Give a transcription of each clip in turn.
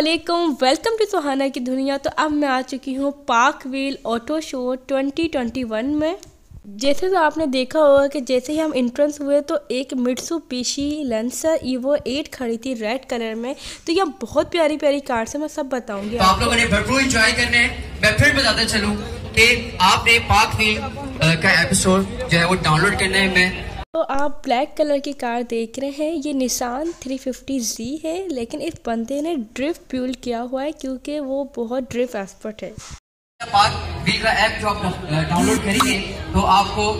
वालेकुम welcome to सुहाना की दुनिया तो अब मैं आ चुकी हूँ पार्क व्हील ऑटो शो 2021 में। जैसे तो आपने देखा होगा कि जैसे ही हम इंट्रेंस हुए तो एक मिट्सू पीशी लेंसर ईवो 8 खड़ी थी रेड कलर में। तो यह बहुत प्यारी प्यारी कार से मैं सब बताऊँगी तो आप लोगों ने भरपूर इंजॉय करने मैं फिर बताता चलूँ कि आपने पार्क व्हील का एपिसोड जो है वो डाउनलोड करना है। मैं तो आप ब्लैक कलर की कार देख रहे हैं। ये निशान 350Z है लेकिन इस बंदे ने ड्रिफ्ट प्यूल किया हुआ है क्योंकि वो बहुत ड्रिफ्ट एक्सपर्ट है। पार्क व्हील का ऐप जो आप डाउनलोड करेंगे तो आपको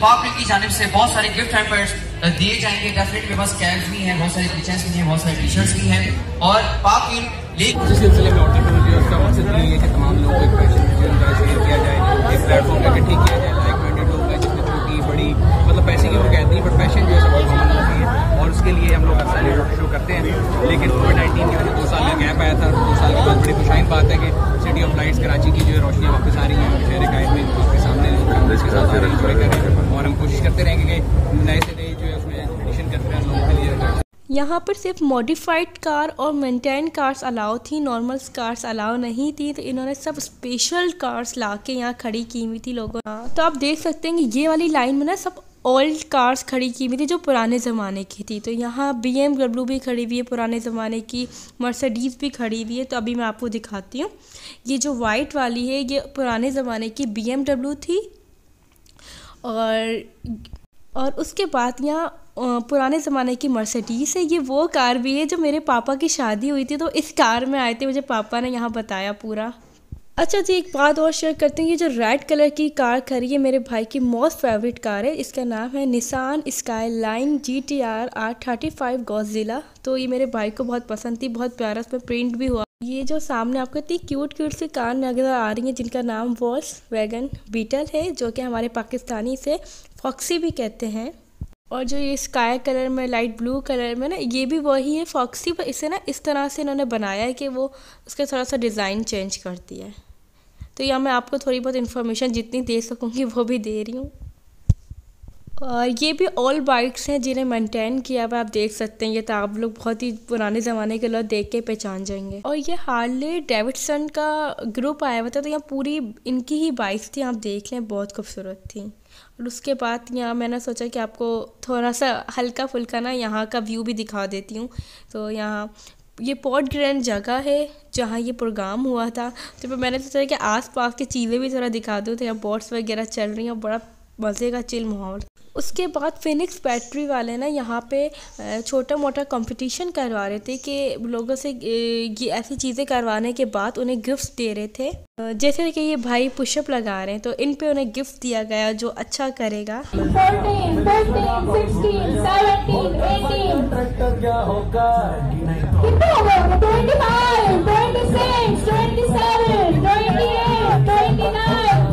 पार्क की जानब से बहुत सारे गिफ्ट हैम्पर्स दिए जाएँगे। डेफिनेटली मेरे पास कैब्स भी हैं बहुत सारे पिक्चर्स भी हैं बहुत सारे टी शर्ट्स भी हैं। और पार्क व्हील जिस सिलसिले में किया उसका मकसद यही है कि तमाम लोगों को एक पैशन शेयर किया जाए एक प्लेटफॉर्म पर इकट्ठी किया जाए। हैं बट पैशन जो है बहुत कॉमन होती है और उसके लिए हम लोग हर साल शो करते हैं। लेकिन कोविड नाइन्टीन की वजह से दो साल का गैप आया था, दो साल के बाद बड़ी खुशाइन बात है कि सिटी ऑफ़ लाइट्स कराची की जो है रोशनी वापस आ रही है शहर कायद में आपके सामने इसके साथ एंजॉय करें और हम कोशिश करते रहेंगे कि नए से नए जो है उसमें एडिशन करते रहें, लोगों के लिए यहाँ पर सिर्फ़ मॉडिफाइड कार और मेंटेन कार्स अलाउ थी नॉर्मल कार्स अलाउ नहीं थी तो इन्होंने सब स्पेशल कार्स ला के यहाँ खड़ी की हुई थी लोगों तो आप देख सकते हैं कि ये वाली लाइन में ना सब ओल्ड कार्स खड़ी की हुई थी, जो पुराने ज़माने की थी। तो यहाँ बी एम डब्ल्यू भी खड़ी हुई है, पुराने ज़माने की मर्सडीज़ भी खड़ी हुई है। तो अभी मैं आपको दिखाती हूँ। ये जो वाइट वाली है, ये पुराने ज़माने की बी एम डब्ल्यू थी। और और उसके बाद यहाँ पुराने ज़माने की मर्सिडीज़ है। ये वो कार भी है, जो मेरे पापा की शादी हुई थी तो इस कार में आए थे। मुझे पापा ने यहाँ बताया पूरा। अच्छा जी, एक बात और शेयर करते हैं, ये जो रेड कलर की कार खड़ी है, मेरे भाई की मोस्ट फेवरेट कार है, इसका नाम है Nissan Skyline G T R R thirty five Godzilla तो ये मेरे भाई को बहुत पसंद थी, बहुत प्यारा, उसमें प्रिंट भी हुआ। ये जो सामने आपको इतनी क्यूट क्यूट सी कार नज़र आ रही है, जिनका नाम वॉल्स वैगन बीटल है, जो कि हमारे पाकिस्तानी से फॉक्सी भी कहते हैं। और जो ये स्काई कलर में लाइट ब्लू कलर में ना, ये भी वही है फॉक्सी पर इसे ना इस तरह से इन्होंने बनाया है कि वो उसका थोड़ा सा डिज़ाइन चेंज करती है। तो यहाँ मैं आपको थोड़ी बहुत इन्फॉर्मेशन जितनी दे सकूँगी, वो भी दे रही हूँ। और ये भी ऑल बाइक्स हैं जिन्हें मेंटेन किया हुआ आप देख सकते हैं। ये तो आप लोग बहुत ही पुराने ज़माने के लोग देख के पहचान जाएँगे। और ये हार्ले डेविडसन का ग्रुप आया हुआ था तो यहाँ पूरी इनकी ही बाइक्स थी, आप देख लें, बहुत खूबसूरत थी। और उसके बाद यहाँ मैंने सोचा कि आपको थोड़ा सा हल्का फुल्का ना यहाँ का व्यू भी दिखा देती हूँ। तो यहाँ ये पॉट ग्रैंड जगह है जहाँ ये प्रोग्राम हुआ था। तो फिर मैंने सोचा कि आस पास की चीज़ें भी थोड़ा दिखा दूँ तो यहाँ बोट्स वगैरह चल रही हैं और बड़ा मज़े का चिल माहौल उसके बाद फिनिक्स बैटरी वाले ना यहाँ पे छोटा मोटा कंपटीशन करवा रहे थे कि लोगों से ये ऐसी चीज़ें करवाने के बाद उन्हें गिफ्ट्स दे रहे थे। जैसे कि ये भाई पुशअप लगा रहे हैं तो इन पे उन्हें गिफ्ट दिया गया जो अच्छा करेगा। 14,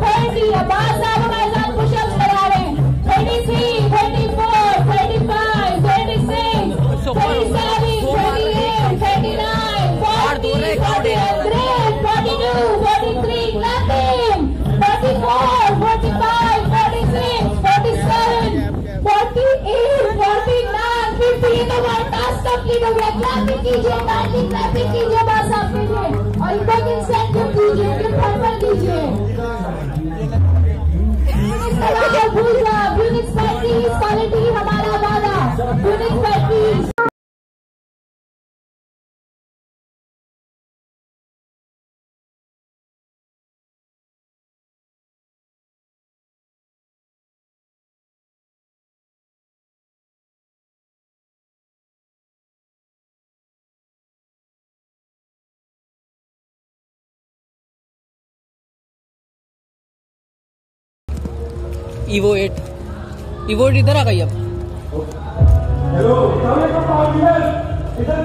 ट्रैफ़िक कीजिए बैंकिंग ट्रैफ़िक कीजिए बस आप कीजिए और इनका इंसेंटिव गिफ्ट हैम्पर कीजिए भूल गया यूनिक्स बैटरी क्वालिटी हमारा वादा Unix evo eight evo eight इधर आ गई अब। इधर इधर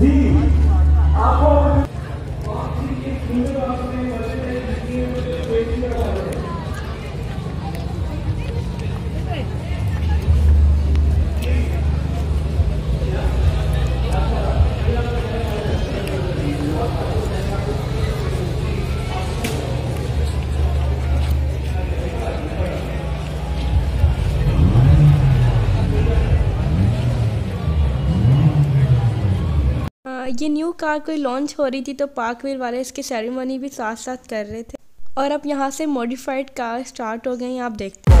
जी। आपको ये न्यू कार कोई लॉन्च हो रही थी तो पार्कवील वाले इसकी सेरेमनी भी साथ साथ कर रहे थे। और अब यहाँ से मॉडिफाइड कार स्टार्ट हो गई आप देखते हैं।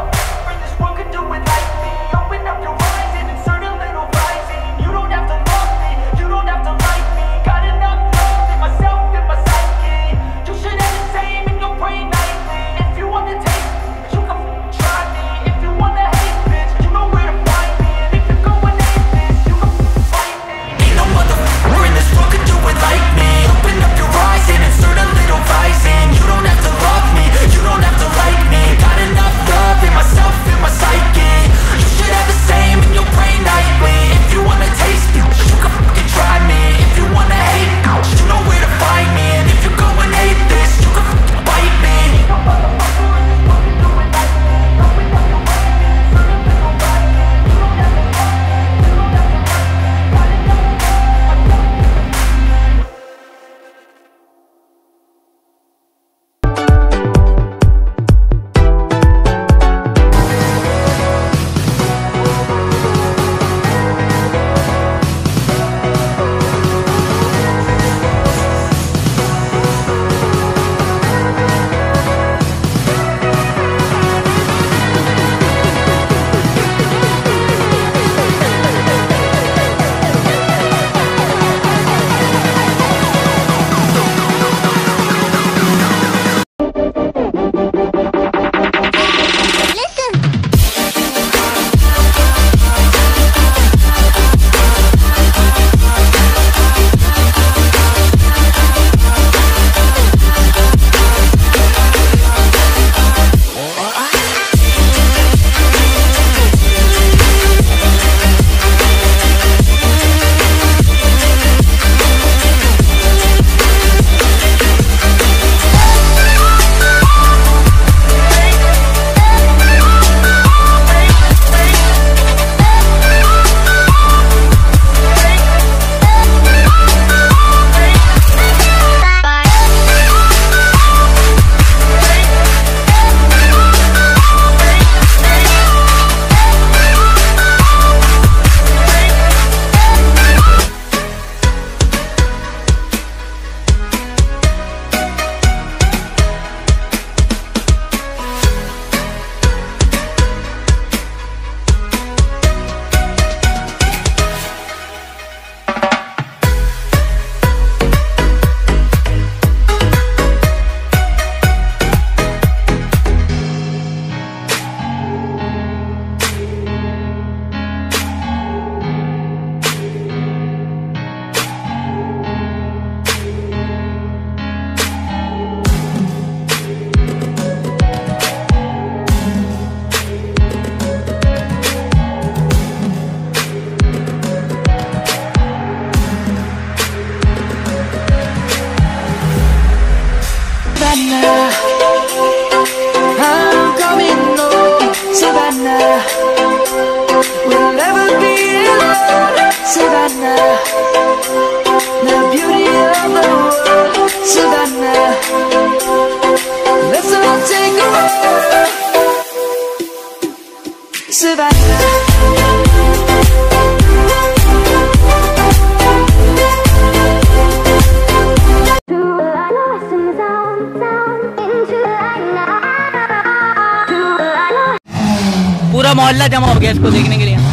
मोहल्ला जमा हो गया इसको देखने के लिए।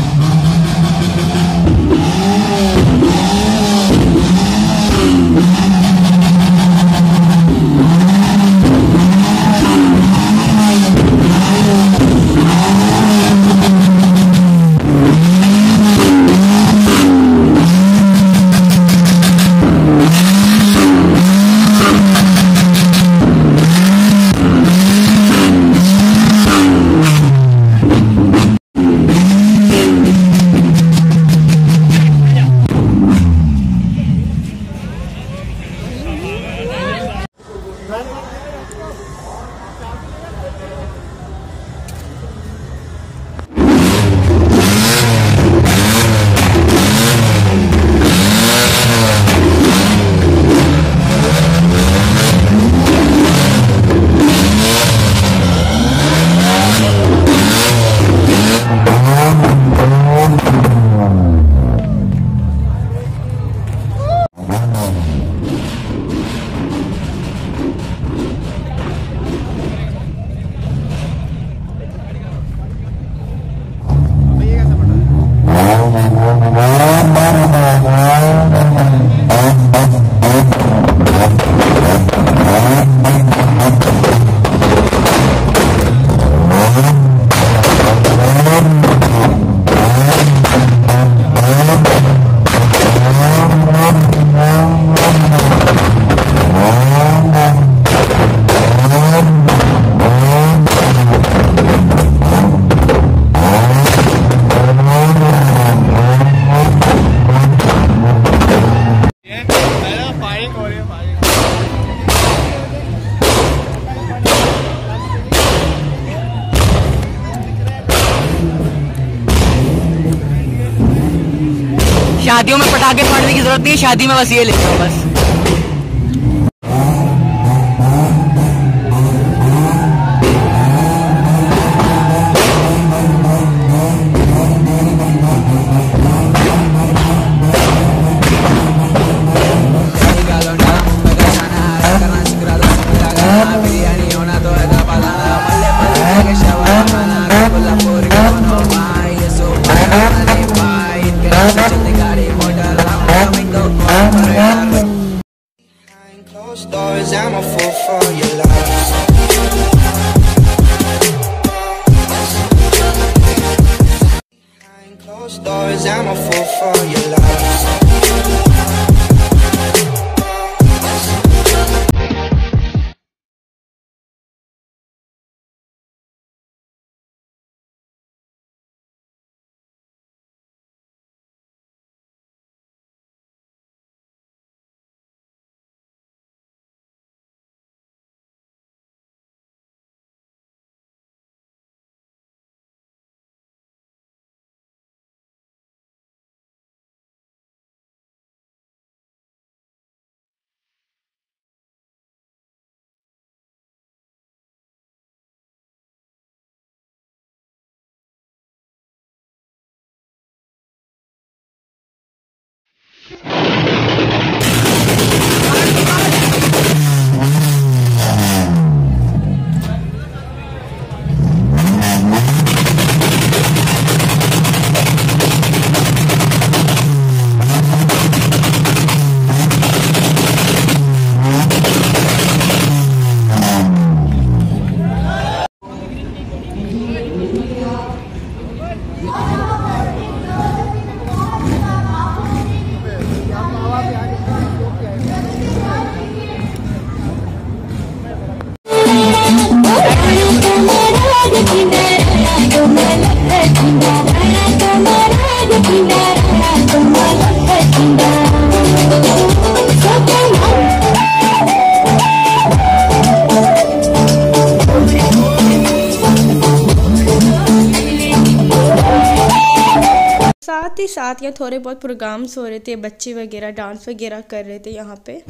शादी में बस ये ले बस। साथ या थोड़े बहुत प्रोग्राम्स हो रहे थे, बच्चे वगैरह, डांस वगैरह कर रहे थे यहाँ पे।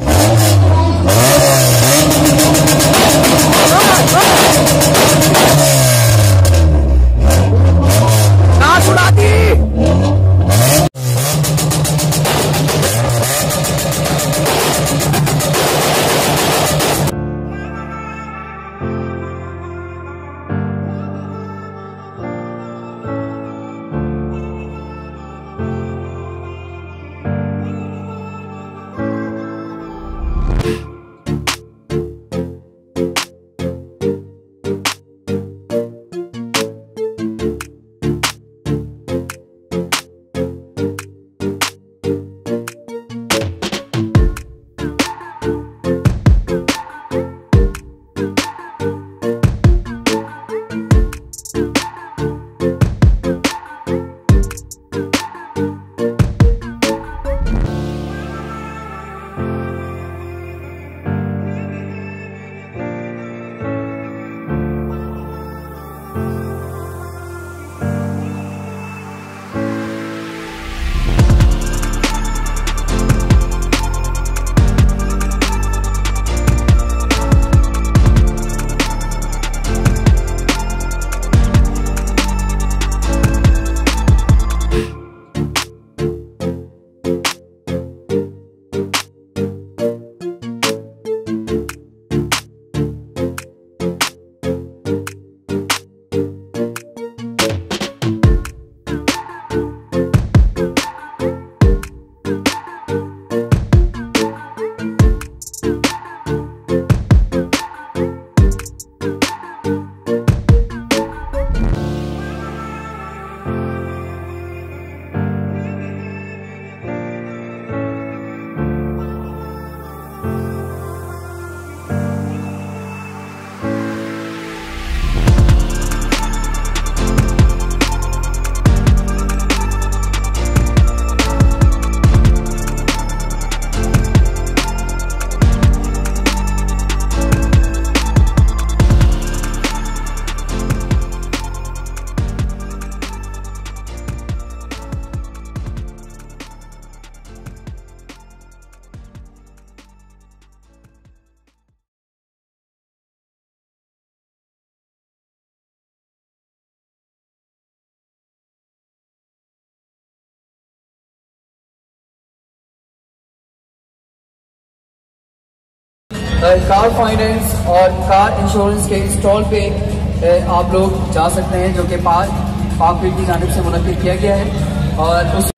कार फाइनेंस और कार इंश्योरेंस के स्टॉल पे आप लोग जा सकते हैं, जो कि पार्क पार्क की जानब से मुनद किया गया है। और उस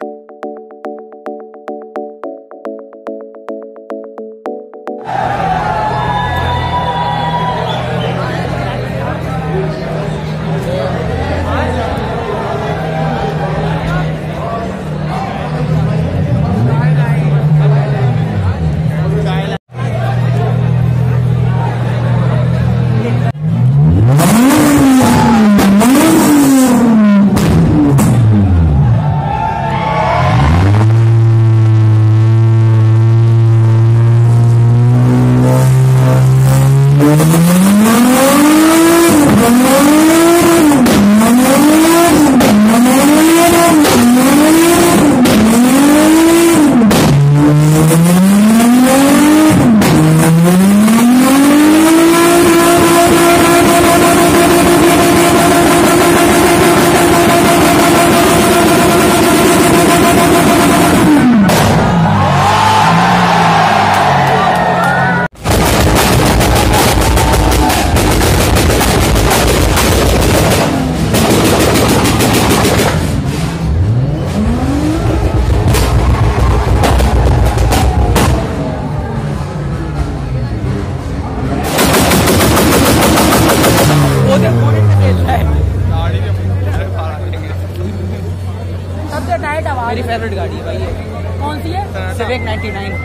मेरी फेवरेट गाड़ी है भाई ये। कौन सी है? सिविक 99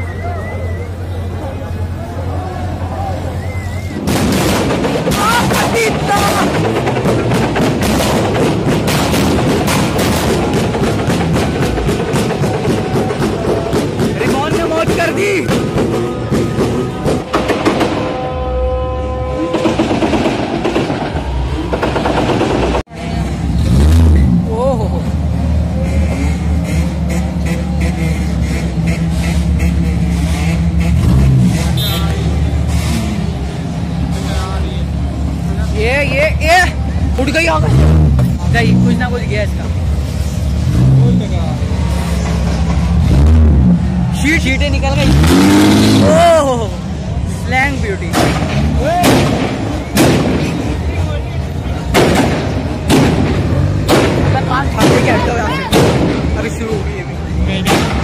रिमोन ने मौत कर दी। शीटें निकल गई। ओह स्लैंग ब्यूटी अभी शुरू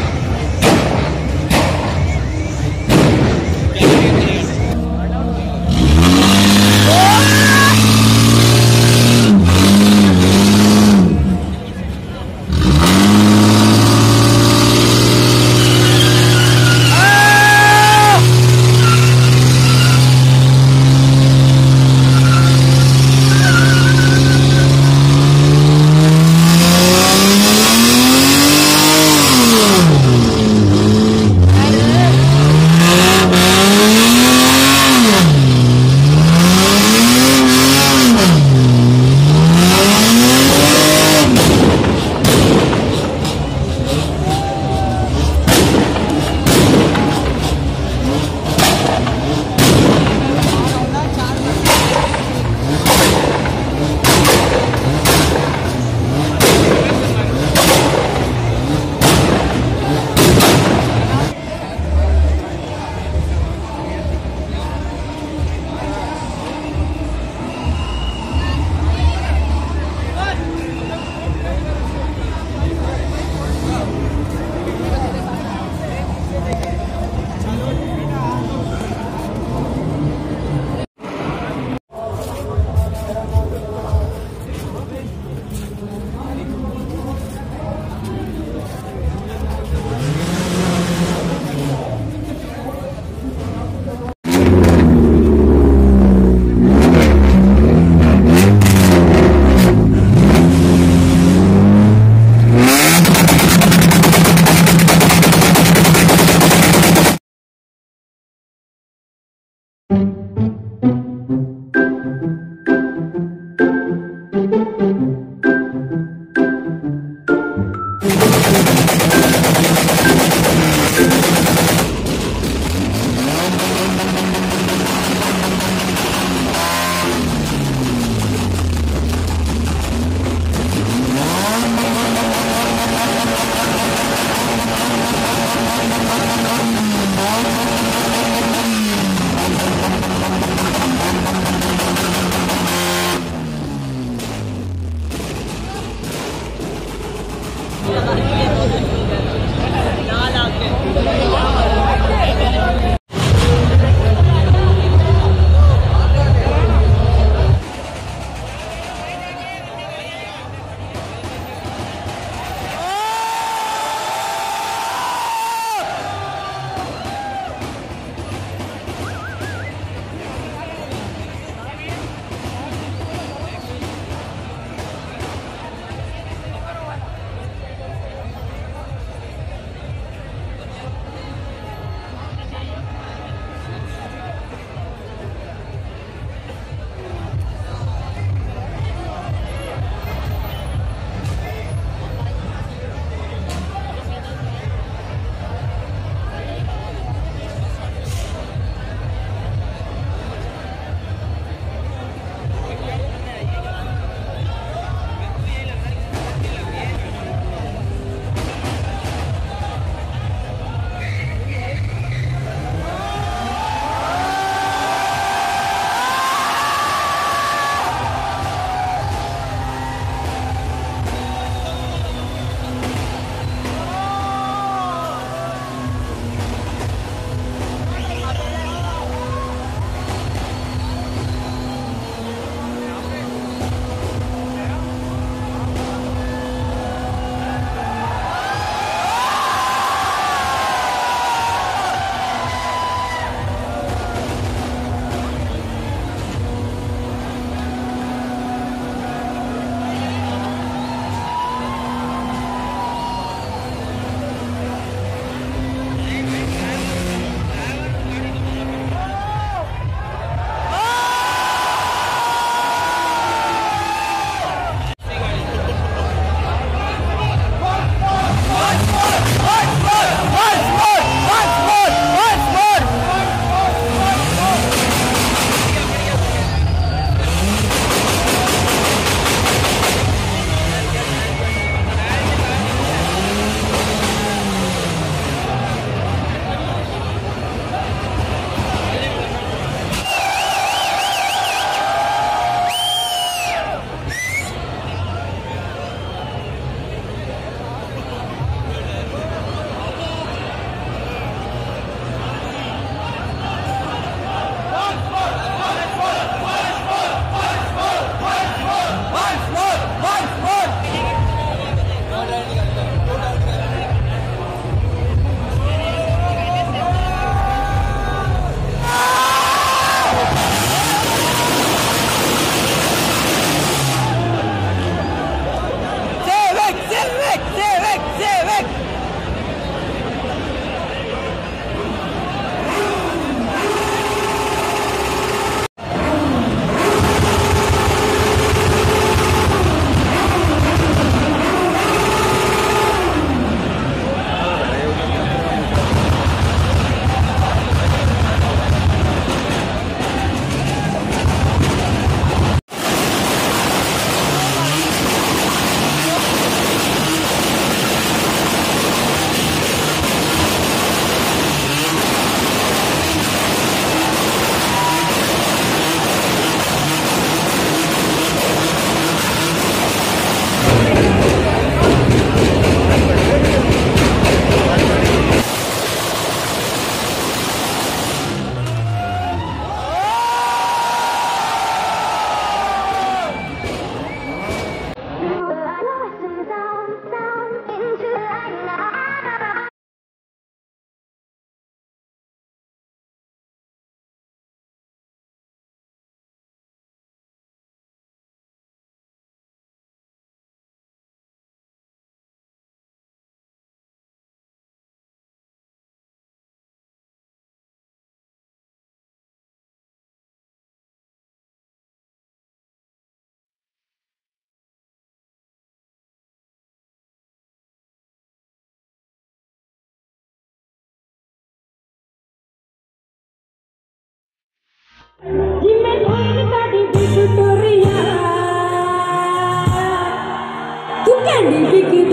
Bukan dipikir